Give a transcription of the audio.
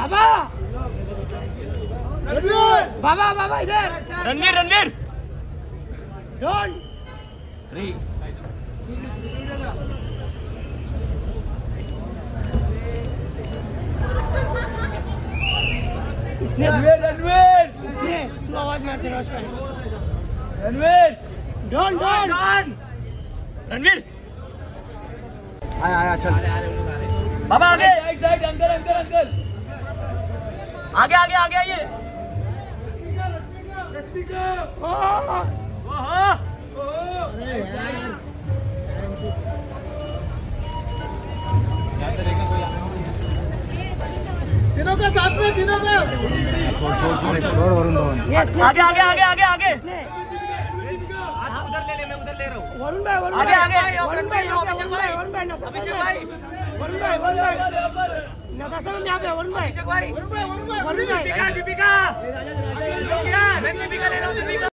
बाबा। बाबा बाबा इधर। Ranveer Ranveer. Don't three इसने रणवीर रणवीर। इसने तू आवाज़ मारते रोश में रणवीर। Don't don't Ranveer. आया आया चल। बाबा आगे। साइड अंदर अंदर। आगे आगे आगे आइए तीनों का साथ में तीनों का छोड़ छोड़ छोड़ वरुण धवन आगे आगे आगे आगे आगे उधर ले ले मैं उधर ले रहा हूँ वरुण भाई वरुण आगे, भाई, आगे, वरुण भाई अभिषेक वरुण भाई, वरुण। भाई। वरुण भाई वरुण भाई नताशा में यहाँ पे वरुण भाई। भाई वरुण भाई। दीपिका दीपिका।